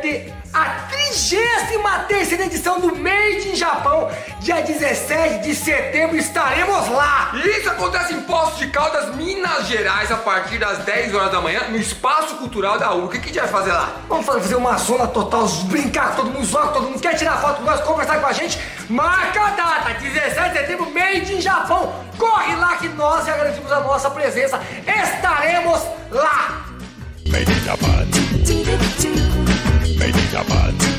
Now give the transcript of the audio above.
ter a 33 edição do Made in Japão, dia 17 de setembro estaremos lá. Isso acontece em Poços de Caldas, Minas Gerais, a partir das 10 horas da manhã, no Espaço Cultural da U. O que a gente vai fazer lá? Vamos fazer uma zona total, brincar com todo mundo, zoar com todo mundo, quer tirar foto com nós, conversar com a gente? Marca a data, 17 de setembro, Made in Japão. Corre lá que nós já garantimos a nossa presença. Estaremos lá. Made in Japan. Made in Japan.